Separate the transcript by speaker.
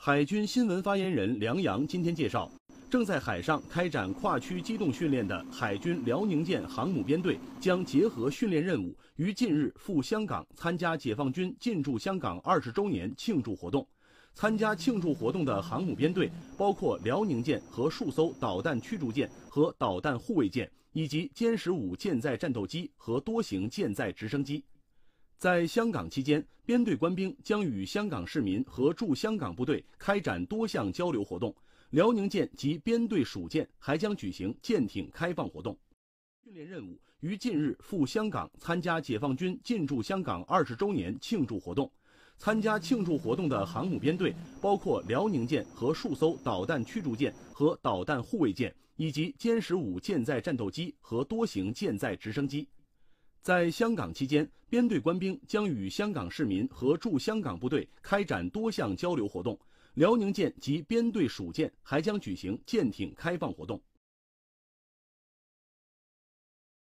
Speaker 1: 海军新闻发言人梁洋今天介绍，正在海上开展跨区机动训练的海军辽宁舰航母编队将结合训练任务，于近日赴香港参加解放军进驻香港二十周年庆祝活动。参加庆祝活动的航母编队包括辽宁舰和数艘导弹驱逐舰和导弹护卫舰，以及歼十五舰载战斗机和多型舰载直升机。在香港期间，编队官兵将与香港市民和驻香港部队开展多项交流活动。辽宁舰及编队属舰还将举行舰艇开放活动。训练任务于近日赴香港参加解放军进驻香港二十周年庆祝活动。参加庆祝活动的航母编队包括辽宁舰和数艘导弹驱逐舰和导弹护卫舰，以及歼十五舰载战斗机和多型舰载直升机。在香港期间，编队官兵将与香港市民和驻香港部队开展多项交流活动。辽宁舰及编队属舰还将举行舰艇开放活动。